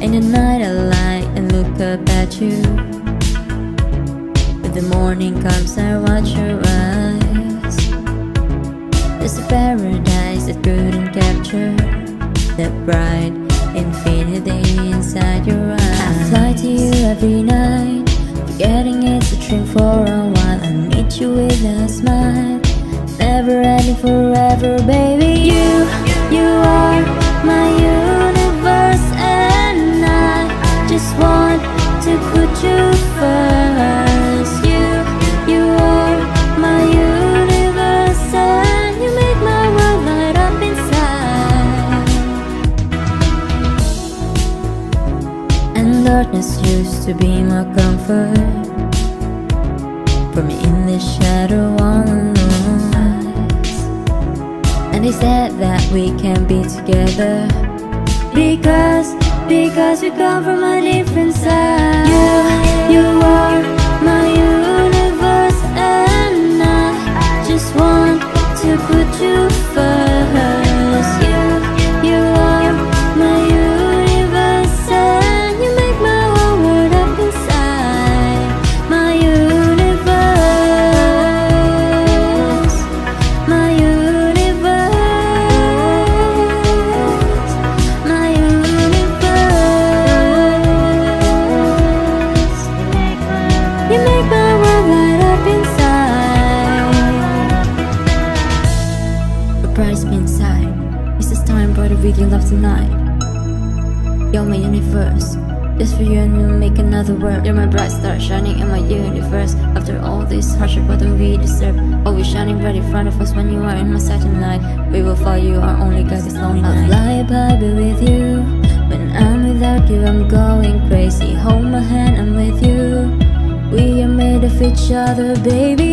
In the night I lie and look up at you. When the morning comes I watch your eyes. There's a paradise that couldn't capture The bright infinity inside your eyes. To you every night, forgetting it's a dream for a while. I meet you with a smile, never ending forever, baby. You, darkness used to be my comfort. For me in the shadow all alone. And they said that we can be together because, because we come from a different side your love tonight. You're my universe. Just for you and me, make another world. You're my bright star shining in my universe. After all this hardship, what do we deserve? Always shining bright in front of us when you are in my sight tonight. We will follow you, our only guide is lonely night. I'll fly by be with you. When I'm without you, I'm going crazy. Hold my hand, I'm with you. We are made of each other, baby. You, you.